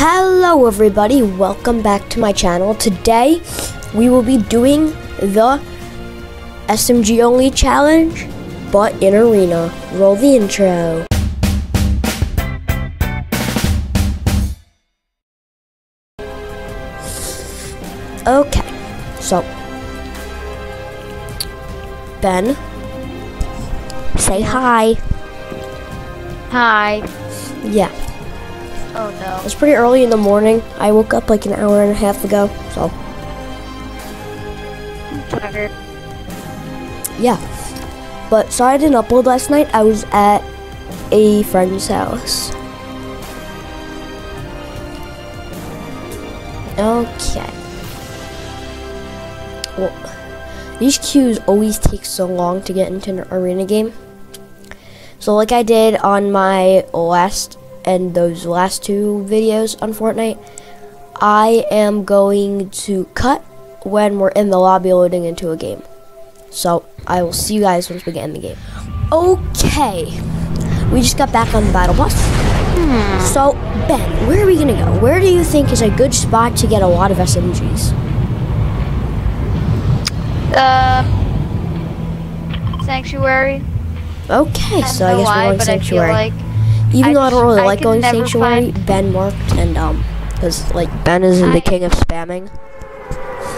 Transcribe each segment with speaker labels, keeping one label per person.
Speaker 1: Hello everybody, welcome back to my channel. Today we will be doing the SMG only challenge, but in arena. Roll the intro. Okay, so Ben, say hi.
Speaker 2: Hi.
Speaker 1: Yeah.
Speaker 2: Oh no.
Speaker 1: It's pretty early in the morning. I woke up like an hour and a half ago, so
Speaker 2: I'm tired.
Speaker 1: yeah. But sorry I didn't upload last night. I was at a friend's house. Okay. Well, these queues always take so long to get into an arena game. So like I did on my last and those last two videos on Fortnite, I am going to cut when we're in the lobby loading into a game. So I will see you guys once we get in the game. Okay, we just got back on the battle bus. So Ben, where are we gonna go? Where do you think is a good spot to get a lot of SMGs?
Speaker 2: Uh, Sanctuary.
Speaker 1: Okay, so I guess
Speaker 2: why,
Speaker 1: we're going Sanctuary.
Speaker 2: I feel like
Speaker 1: Even
Speaker 2: I
Speaker 1: though I don't really
Speaker 2: I
Speaker 1: like going
Speaker 2: never
Speaker 1: Sanctuary, Ben worked, and um, because like Ben is the king of spamming.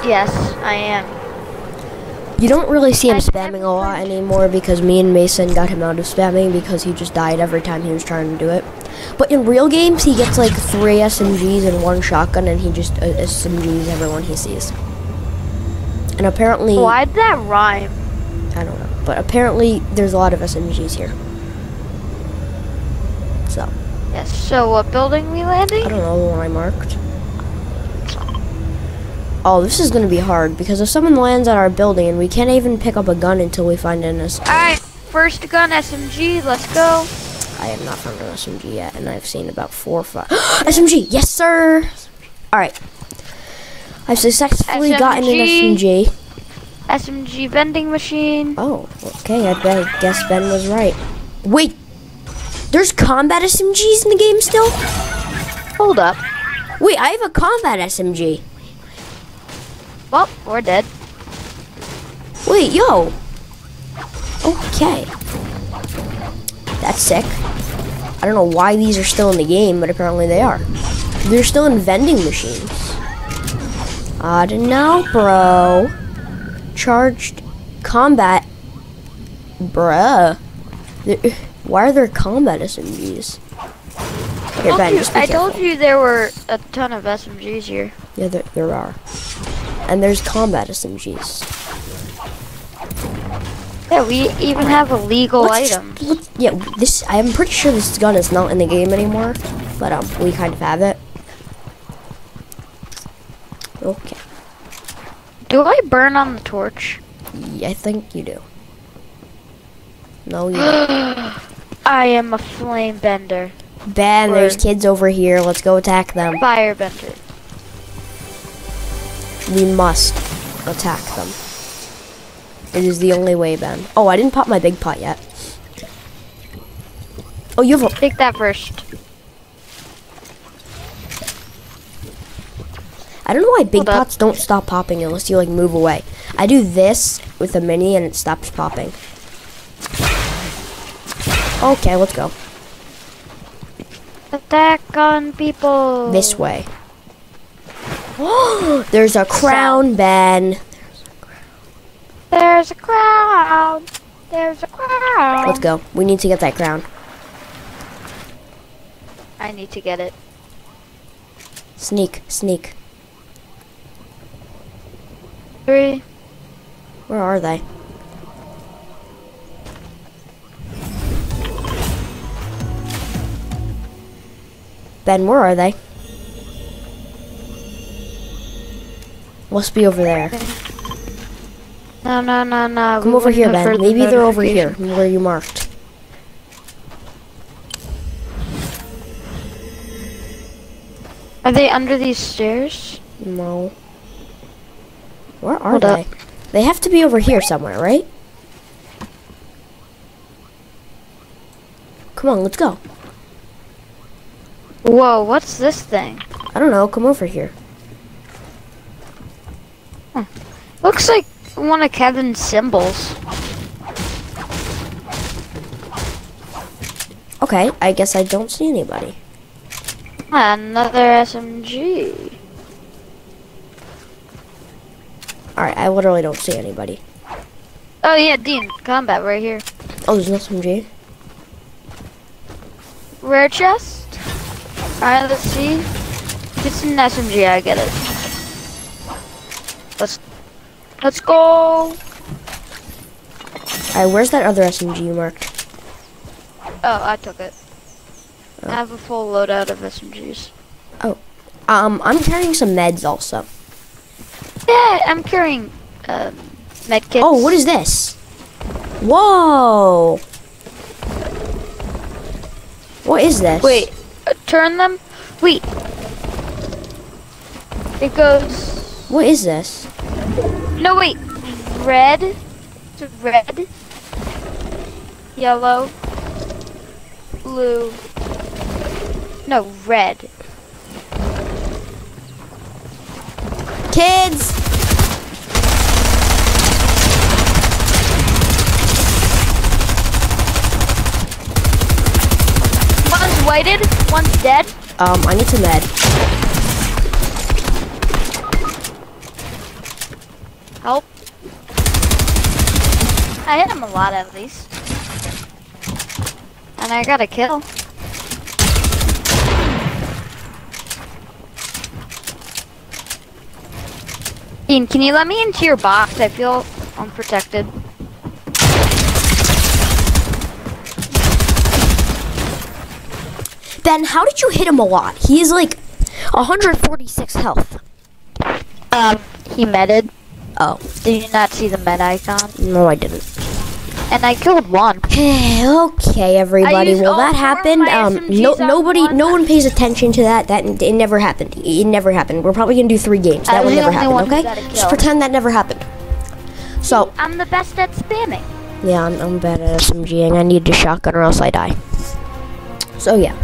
Speaker 2: yes, I am.
Speaker 1: You don't really see him
Speaker 2: I've
Speaker 1: spamming a lot anymore because me and Mason got him out of spamming because he just died every time he was trying to do it. But in real games, he gets like three SMGs and one shotgun, and he just uh, SMGs everyone he sees. And apparently,
Speaker 2: Why did that rhyme?
Speaker 1: I don't know, but apparently there's a lot of SMGs here. So
Speaker 2: Yes. So what building we landing?
Speaker 1: I don't know the one I marked. Oh, this is gonna be hard because if someone lands at our building and we can't even pick up a gun until we find an SMG.
Speaker 2: All right. First gun SMG. Let's go.
Speaker 1: I have not found an SMG yet, and I've seen about four or five. SMG, yes, sir. All right, I've successfully gotten an
Speaker 2: SMG.
Speaker 1: SMG.
Speaker 2: SMG vending machine.
Speaker 1: Oh, okay. I bet, guess Ben was right. Wait, there's combat SMGs in the game still?
Speaker 2: Hold up.
Speaker 1: Wait, I have a combat SMG.
Speaker 2: Well, we're dead.
Speaker 1: Wait, yo. Okay. That's sick. I don't know why these are still in the game, but apparently they are. They're still in vending machines. I don't know, bro. Charged combat. Bruh. There- Why are there combat SMGs? Here, Ben,
Speaker 2: you- I
Speaker 1: careful.
Speaker 2: told you there were a ton of SMGs here.
Speaker 1: Yeah, there, there are. And there's combat SMGs.
Speaker 2: Yeah, we even have a legal
Speaker 1: Let's-
Speaker 2: item.
Speaker 1: let- yeah, this I'm pretty sure this gun is not in the game anymore, but um, we kind of have it. Okay,
Speaker 2: Do I burn on the torch?
Speaker 1: yeah, I think you do. No, you don't.
Speaker 2: I am a flame bender.
Speaker 1: Ben, there's kids over here. Let's go attack them.
Speaker 2: Fire bender.
Speaker 1: We must attack them. It is the only way, Ben. Oh, I didn't pop my big pot yet. Oh, you have a
Speaker 2: Take that first.
Speaker 1: I don't know why big
Speaker 2: Hold up.
Speaker 1: pots don't stop popping unless you like move away. I do this with a mini and it stops popping. Okay, let's go.
Speaker 2: Attack on people.
Speaker 1: This way. There's a crown, Ben.
Speaker 2: There's a crown. There's a crown.
Speaker 1: Let's go. We need to get that crown.
Speaker 2: I need to get it.
Speaker 1: Sneak, sneak.
Speaker 2: Three.
Speaker 1: Where are they? Ben, where are they? Must be over there.
Speaker 2: No, no, no, no.
Speaker 1: Come
Speaker 2: we
Speaker 1: over here, Ben. Maybe they're over here, where you marked.
Speaker 2: Are they under these stairs?
Speaker 1: No. Where are
Speaker 2: Hold
Speaker 1: they?
Speaker 2: up.
Speaker 1: They have to be over here somewhere, right? Come on, let's go.
Speaker 2: Whoa, what's this thing?
Speaker 1: I don't know. Come over here. Hmm.
Speaker 2: Looks like one of Kevin's symbols.
Speaker 1: Okay, I guess I don't see anybody.
Speaker 2: Another SMG.
Speaker 1: Alright, I literally don't see anybody.
Speaker 2: Oh yeah, Dean, combat right here.
Speaker 1: Oh, there's an SMG.
Speaker 2: Rare chest. Alright, let's see. It's an SMG, I get it. Let's let's go.
Speaker 1: Alright, where's that other SMG you marked?
Speaker 2: Oh, I took it. I have a full loadout of SMGs. Oh.
Speaker 1: Um, I'm carrying some meds also.
Speaker 2: Yeah, I'm carrying um, medkits.
Speaker 1: Oh, what is this? Whoa! What is this?
Speaker 2: Wait, turn them. Wait. It goes.
Speaker 1: What is this?
Speaker 2: No, wait. Red. Red. Yellow. Blue. No, red.
Speaker 1: Kids!
Speaker 2: One's dead.
Speaker 1: Um, I need some med.
Speaker 2: Help. I hit him a lot at least. And I got a kill. Dean, can you let me into your box? I feel unprotected.
Speaker 1: Ben, how did you hit him a lot? He is like 146 health.
Speaker 2: Um, he meted.
Speaker 1: Oh,
Speaker 2: Did you not see the med icon?
Speaker 1: no, I didn't.
Speaker 2: And I killed one.
Speaker 1: okay, everybody. Well, that happened. Um, no, nobody,
Speaker 2: one.
Speaker 1: no one pays attention to that. That it never happened. It never happened. We're probably gonna do three games. That one never happened. Okay, just pretend that never happened. So,
Speaker 2: I'm the best at spamming.
Speaker 1: yeah, I'm, I'm bad at SMGing. I need a shotgun or else I die. So yeah,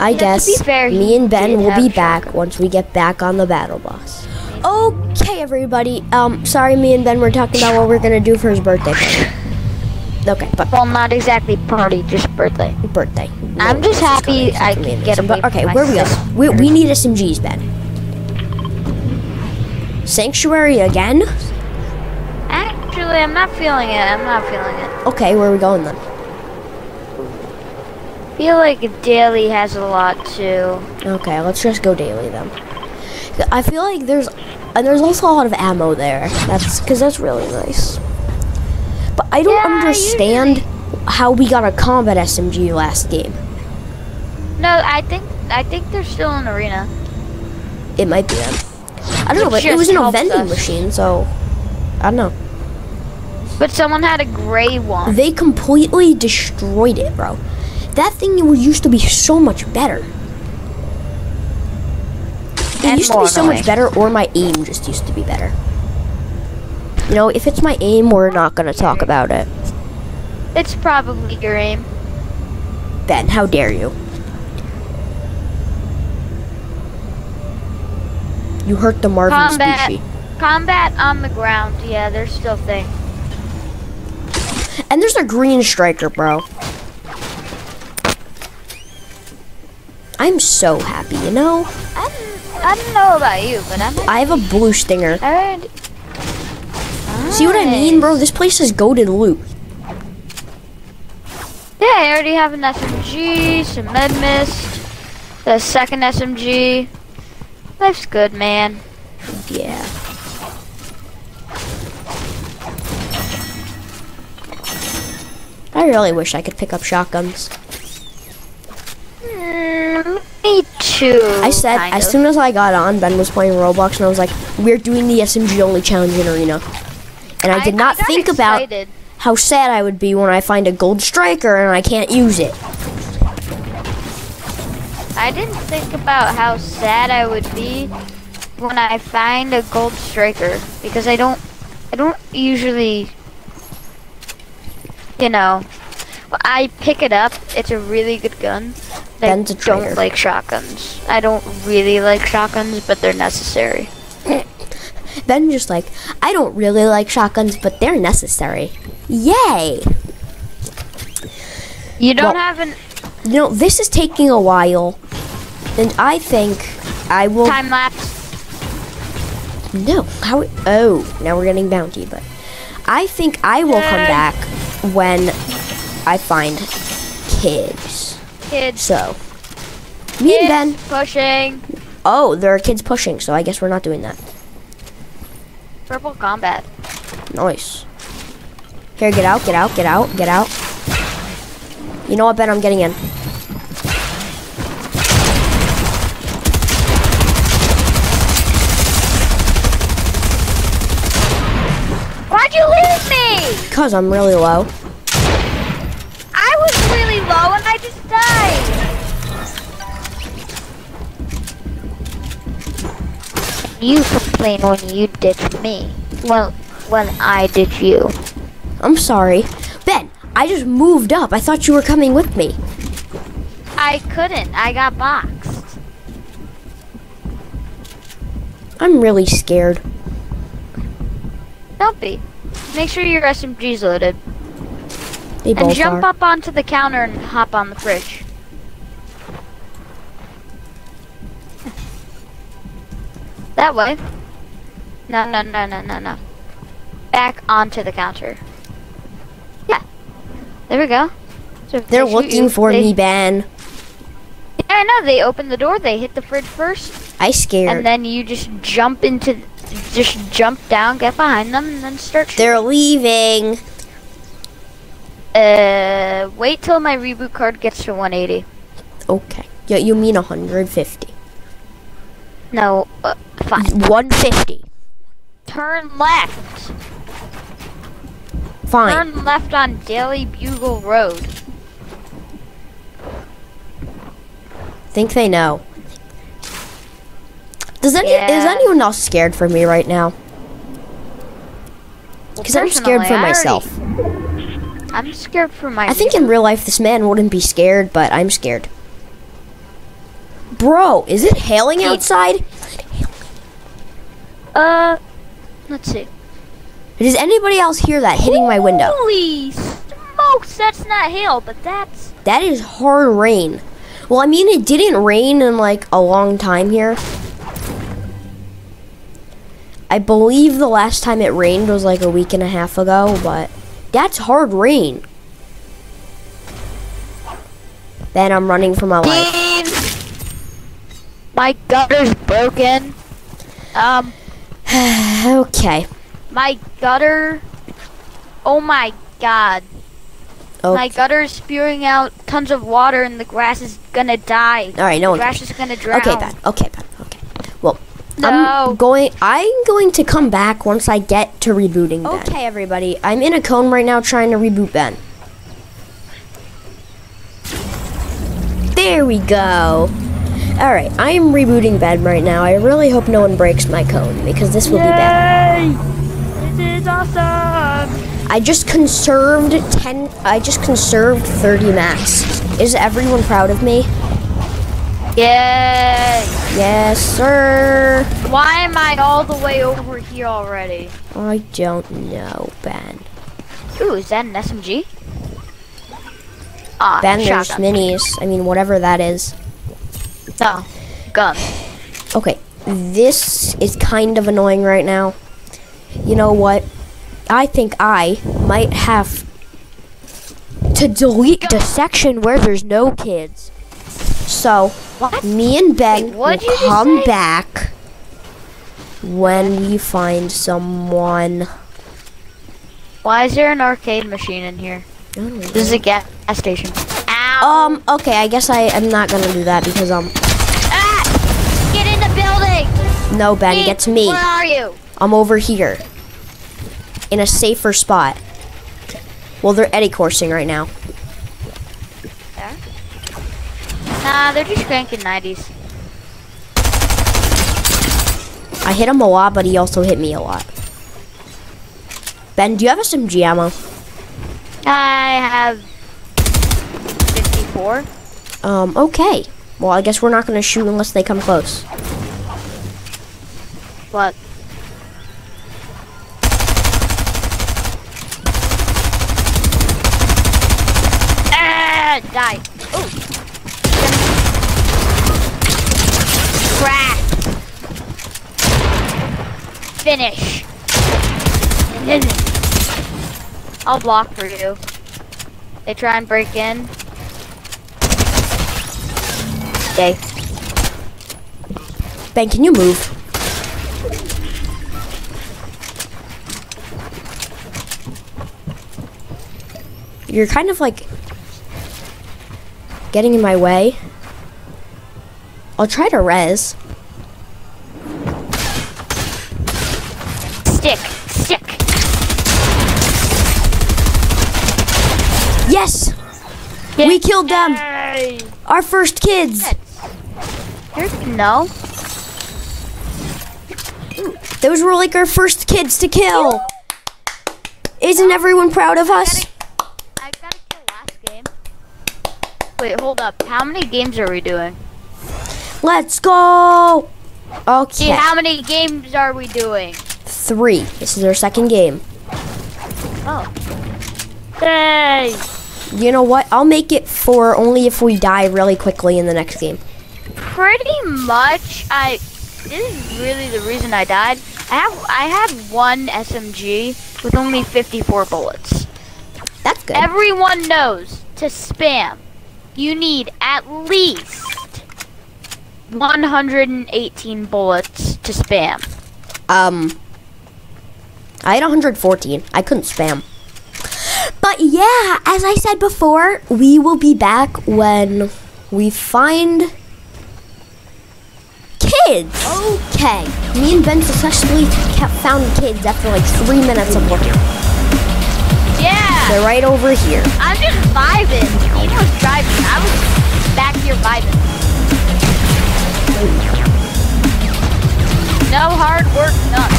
Speaker 1: I guess
Speaker 2: fair,
Speaker 1: me and Ben will be back once we get back on the battle bus. Okay, everybody. Um, sorry, me and Ben were talking about what we're gonna do for his birthday party. Okay, but
Speaker 2: Well, not exactly party, just birthday.
Speaker 1: birthday.
Speaker 2: I'm just happy
Speaker 1: coming, this is
Speaker 2: I can get away
Speaker 1: But okay, where we go? We, we need SMGs, Ben. Sanctuary again?
Speaker 2: Actually, I'm not feeling it. I'm not feeling it.
Speaker 1: Okay, where are we going then?
Speaker 2: Feel like daily has a lot too.
Speaker 1: Okay, let's just go daily then. I feel like there's and there's also a lot of ammo there. That's because that's really nice. But I don't
Speaker 2: Yeah,
Speaker 1: understand how we got a combat SMG last game.
Speaker 2: No, I think I think they're still in arena.
Speaker 1: It might be them. I don't know, but it was in a vending
Speaker 2: us.
Speaker 1: machine, so I don't know.
Speaker 2: But someone had a gray one.
Speaker 1: They completely destroyed it, bro. That thing used to be so much better. It
Speaker 2: And
Speaker 1: used to be so
Speaker 2: annoying.
Speaker 1: much better, or my aim just used to be better. You know, if it's my aim, we're not gonna talk about it.
Speaker 2: It's probably your aim.
Speaker 1: Ben, how dare you? You hurt the Marvin
Speaker 2: Combat.
Speaker 1: species.
Speaker 2: Combat on the ground. Yeah, there's still things.
Speaker 1: And there's a green striker, bro. I'm so happy, you know?
Speaker 2: I don't, I don't know about you, but I'm.
Speaker 1: I have a blue stinger.
Speaker 2: I heard.
Speaker 1: See what I mean, bro? This place is goaded loot.
Speaker 2: Yeah, I already have an SMG, some med mist, the second SMG. Life's good, man.
Speaker 1: Yeah. I really wish I could pick up shotguns. I said as
Speaker 2: of.
Speaker 1: soon as I got on, Ben was playing Roblox, and I was like, "We're doing the SMG only challenge in arena," and I did not
Speaker 2: got
Speaker 1: think about how sad I would be when I find a gold striker and I can't use it.
Speaker 2: I didn't think about how sad I would be when I find a gold striker because I don't I don't usually you know I pick it up. It's a really good gun, I
Speaker 1: Ben's a
Speaker 2: don't like shotguns. I don't really like shotguns, but they're necessary.
Speaker 1: Ben just like, I don't really like shotguns, but they're necessary. Yay!
Speaker 2: You don't
Speaker 1: Well-
Speaker 2: have an
Speaker 1: You know, this is taking a while, and I think I will.
Speaker 2: time lapse.
Speaker 1: No, how? Oh, now we're getting bounty, but I think I will come back when I find kids.
Speaker 2: Kids,
Speaker 1: So, me and Ben.
Speaker 2: pushing.
Speaker 1: Oh, there are kids pushing, so I guess we're not doing that.
Speaker 2: Purple combat.
Speaker 1: Nice. Here, get out, get out, get out, get out. You know what, Ben? I'm getting in.
Speaker 2: Why'd you leave me?
Speaker 1: Because I'm really low.
Speaker 2: I was really low and I just died. You complain when you ditch me. Well, when I ditch you.
Speaker 1: I'm sorry. Ben, I just moved up. I thought you were coming with me.
Speaker 2: I couldn't. I got boxed.
Speaker 1: I'm really scared.
Speaker 2: Don't be. Make sure your SMG's loaded.
Speaker 1: They
Speaker 2: And
Speaker 1: both
Speaker 2: jump
Speaker 1: are.
Speaker 2: up onto the counter and hop on the fridge. That way. No, no, no, no, no, no. Back onto the counter. Yeah. There we go. So
Speaker 1: They're
Speaker 2: they
Speaker 1: looking
Speaker 2: you,
Speaker 1: for
Speaker 2: they-
Speaker 1: me, Ben.
Speaker 2: Yeah, I know. They open the door. They hit the fridge first,
Speaker 1: I scared.
Speaker 2: and then you just jump into, just jump down, get behind them, and then start. shooting.
Speaker 1: They're leaving.
Speaker 2: Uh, wait till my reboot card gets to 180.
Speaker 1: Okay. Yeah, you mean 150.
Speaker 2: No, uh, fine.
Speaker 1: 150.
Speaker 2: Turn left.
Speaker 1: Fine.
Speaker 2: Turn left on Daily Bugle Road.
Speaker 1: Think they know. Does any is anyone else scared for me right now? Because I'm scared for
Speaker 2: I already-
Speaker 1: myself.
Speaker 2: I'm scared for my.
Speaker 1: I think in real life this man wouldn't be scared, but I'm scared. Bro, is it hailing outside?
Speaker 2: Uh, let's see.
Speaker 1: Does anybody else hear that hitting my window?
Speaker 2: Holy smokes! That's not hail, but that's.
Speaker 1: That is hard rain. Well, I mean, it didn't rain in like a long time here. I believe the last time it rained was like a week and a half ago, but that's hard rain. Then I'm running for my life.
Speaker 2: My gutter's broken. Um,
Speaker 1: okay.
Speaker 2: my gutter. Oh my god. My
Speaker 1: Okay.
Speaker 2: gutter is spewing out tons of water and the grass is gonna die.
Speaker 1: All right, no
Speaker 2: the
Speaker 1: one.
Speaker 2: grass is gonna drown.
Speaker 1: Okay, Ben. Okay, Ben.
Speaker 2: No.
Speaker 1: I'm going. I'm going to come back once I get to rebooting Ben. Okay, everybody. I'm in a cone right now trying to reboot Ben. There we go. All right, I am rebooting Ben right now. I really hope no one breaks my cone because this will be bad.
Speaker 2: Yay! This is awesome!
Speaker 1: I just conserved 10 I just conserved 30 max. Is everyone proud of me?
Speaker 2: Yay!
Speaker 1: Yes, sir.
Speaker 2: Why am I all the way over here already?
Speaker 1: I don't know, Ben.
Speaker 2: Ooh, is that an SMG? Ah,
Speaker 1: Ben, there's
Speaker 2: shotgun.
Speaker 1: minis. I mean, whatever that is.
Speaker 2: No, gun.
Speaker 1: Okay, this is kind of annoying right now. You know what? I think I might have to delete the section where there's no kids. So,
Speaker 2: What?
Speaker 1: me and Ben
Speaker 2: Wait,
Speaker 1: will
Speaker 2: what'd you just
Speaker 1: come back when we find someone.
Speaker 2: Why is there an arcade machine in here? This is a gas station. Ow!
Speaker 1: Um, okay, I guess I am not gonna do that because, um,
Speaker 2: Ah! Get in the building!
Speaker 1: no, Ben,
Speaker 2: Pete,
Speaker 1: get to me.
Speaker 2: Where are you?
Speaker 1: I'm over here. In a safer spot. Well, they're eddy coursing right now.
Speaker 2: There? Nah, they're just cranking 90s.
Speaker 1: I hit him a lot, but he also hit me a lot. Ben, do you have SMG ammo?
Speaker 2: I have 54.
Speaker 1: Um, okay. Well, I guess we're not gonna shoot unless they come close.
Speaker 2: What? Ah, die. Ooh. Finish. I'll block for you. They try and break in. Okay.
Speaker 1: Ben, can you move? You're kind of like getting in my way. I'll try to res. Yes! We killed them!
Speaker 2: Yay.
Speaker 1: Our first kids!
Speaker 2: You're, no.
Speaker 1: Those were like our first kids to kill! Isn't everyone proud of us?
Speaker 2: I got a kill last game. Wait, hold up. How many games are we doing?
Speaker 1: Let's go!
Speaker 2: See,
Speaker 1: Okay,
Speaker 2: how many games are we doing?
Speaker 1: three. This is our second game.
Speaker 2: Oh. Yay!
Speaker 1: You know what? I'll make it for only if we die really quickly in the next game.
Speaker 2: Pretty much, I. This is really the reason I died. I have I had one SMG with only 54 bullets.
Speaker 1: That's good.
Speaker 2: Everyone knows to spam. You need at least 118 bullets to spam.
Speaker 1: Um, I had 114. I couldn't spam. But yeah, as I said before, we will be back when we find kids. Okay. Me and Ben successfully kept found kids after like three minutes of looking.
Speaker 2: Yeah!
Speaker 1: They're right over here.
Speaker 2: I'm just vibing. He was driving. I was back here vibing. No hard work, none.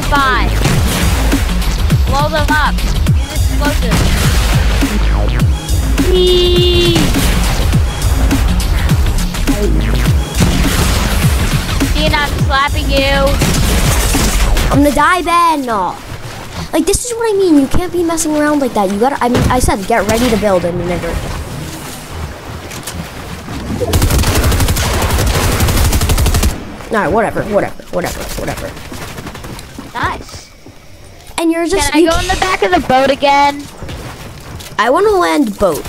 Speaker 2: Drive-by. Blow them up. Use explosives. Dean, I'm slapping you.
Speaker 1: I'm gonna die, Ben. No. Like this is what I mean. You can't be messing around like that. You gotta. I mean, I said get ready to build in a minute. All right, whatever, whatever, whatever, whatever. And you're just.
Speaker 2: Can I
Speaker 1: you
Speaker 2: go in the back of the boat again?
Speaker 1: I want to land boat.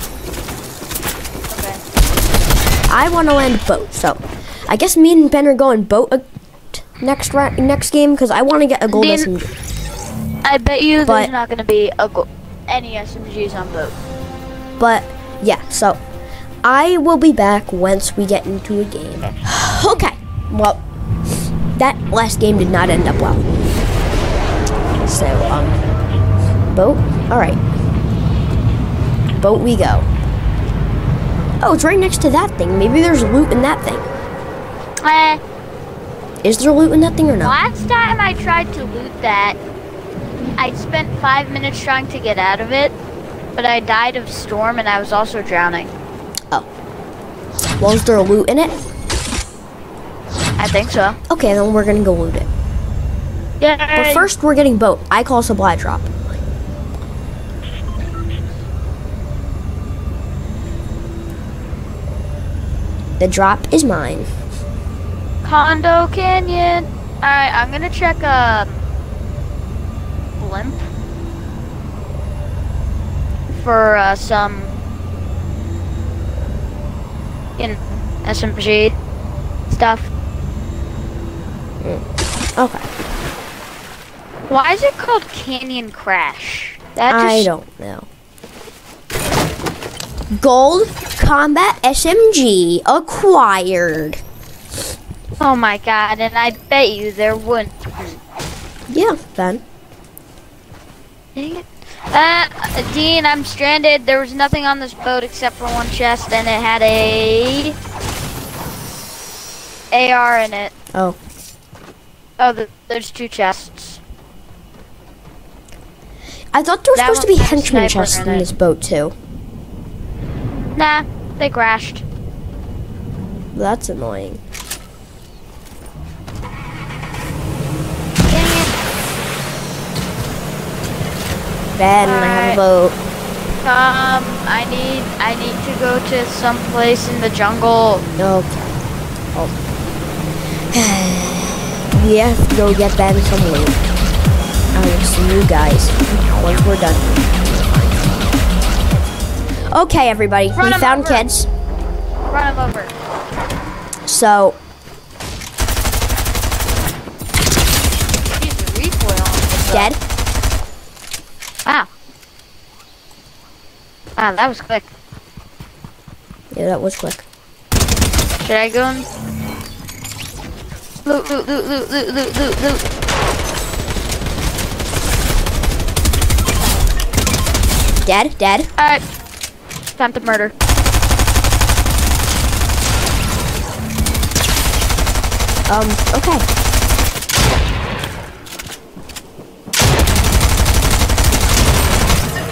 Speaker 2: Okay.
Speaker 1: I want to land boat. So, I guess me and Ben are going boat next next game because I want to get a gold SMG.
Speaker 2: I bet you
Speaker 1: But-
Speaker 2: there's not going to be a go- any SMGs on boat.
Speaker 1: But yeah, so I will be back once we get into a game. okay. Well, that last game did not end up well. So, um, boat. All right. Boat we go. Oh, it's right next to that thing. Maybe there's loot in that thing.
Speaker 2: Eh,
Speaker 1: Is there loot in that thing or no?
Speaker 2: last time I tried to loot that, I spent five minutes trying to get out of it, but I died of storm and I was also drowning.
Speaker 1: Well, is there loot in it?
Speaker 2: I think so.
Speaker 1: Okay, then we're gonna go loot it.
Speaker 2: Yeah.
Speaker 1: But first, we're getting boat. I call supply drop. The drop is mine.
Speaker 2: Condo Canyon. Alright, I'm gonna check a blimp for uh, some know, SMG stuff.
Speaker 1: Okay.
Speaker 2: Why is it called Canyon Crash? That
Speaker 1: I don't know. Gold Combat SMG acquired.
Speaker 2: Oh my god, and I bet you there wouldn't.
Speaker 1: Yeah, Ben.
Speaker 2: Dang it. Uh, Dean, I'm stranded. There was nothing on this boat except for one chest, and it had a AR in it.
Speaker 1: Oh.
Speaker 2: Oh, the, there's two chests.
Speaker 1: I thought there was
Speaker 2: That
Speaker 1: supposed to be
Speaker 2: one had a
Speaker 1: henchman
Speaker 2: sniper
Speaker 1: chests
Speaker 2: in
Speaker 1: this boat too.
Speaker 2: Nah, they crashed.
Speaker 1: That's annoying. Ben, I have a boat.
Speaker 2: Um, I need I need to go to some place in the jungle.
Speaker 1: Okay. Oh. we have to go get Ben some loot. Will see you guys once we're done. Okay, everybody,
Speaker 2: Run
Speaker 1: we found
Speaker 2: over.
Speaker 1: kids.
Speaker 2: Run him over.
Speaker 1: So
Speaker 2: Use recoil on this.
Speaker 1: dead.
Speaker 2: Wow. Wow, that was quick.
Speaker 1: Yeah, that was quick.
Speaker 2: Should I go and loot, loot, loot, loot, loot, loot, loot,
Speaker 1: Dead, dead.
Speaker 2: Alright. Time to murder.
Speaker 1: Um, okay.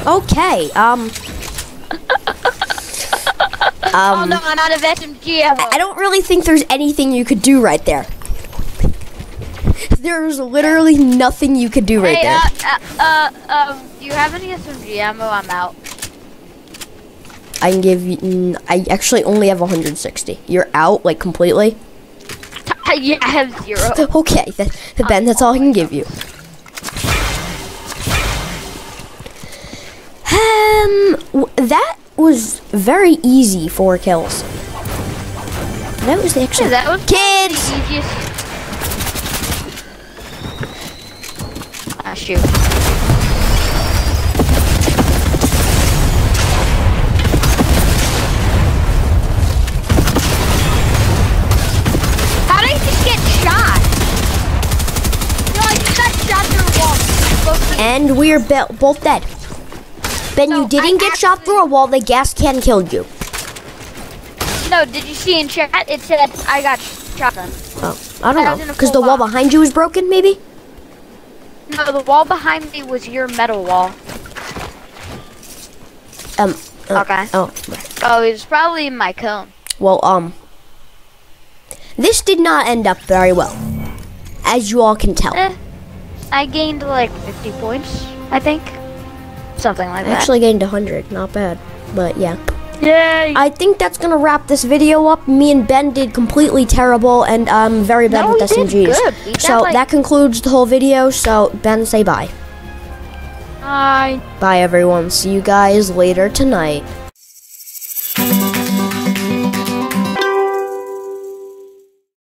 Speaker 1: Okay, um.
Speaker 2: Um, oh
Speaker 1: um,
Speaker 2: no, I'm out of SMG ammo.
Speaker 1: I don't really think there's anything you could do right there. There's literally nothing you could do right
Speaker 2: hey,
Speaker 1: there.
Speaker 2: uh, uh, uh, um, do you have any SMG ammo? I'm out.
Speaker 1: I can give you. mm, I actually only have 160. You're out, like completely.
Speaker 2: yeah, I have zero.
Speaker 1: Okay, that, Ben, that's all I can give you. Um, that was very easy. Four kills. That was actually
Speaker 2: that was
Speaker 1: kids.
Speaker 2: Shoot. How did I just get shot? No, I just got shot through a wall.
Speaker 1: And we're be- both dead. Ben,
Speaker 2: No,
Speaker 1: you didn't
Speaker 2: I
Speaker 1: get shot through a wall. The gas can killed you.
Speaker 2: No, did you see in chat? It said I got shotgun.
Speaker 1: Oh, I don't know. Because the wall behind you was broken, maybe.
Speaker 2: No, the wall behind me was your metal wall.
Speaker 1: Um. uh,
Speaker 2: Okay.
Speaker 1: Oh.
Speaker 2: Oh, it was probably in my cone.
Speaker 1: Well, um. This did not end up very well, as you all can tell.
Speaker 2: Eh, I gained like 50 points, I think. Something like
Speaker 1: I
Speaker 2: that.
Speaker 1: actually gained 100. Not bad. But yeah.
Speaker 2: Yay!
Speaker 1: I think that's gonna wrap this video up. Me and Ben did completely terrible, and I'm very bad
Speaker 2: No,
Speaker 1: with SMGs.
Speaker 2: good. We got,
Speaker 1: So
Speaker 2: like-
Speaker 1: that concludes the whole video. So Ben, say bye.
Speaker 2: Bye.
Speaker 1: Bye, everyone. See you guys later tonight.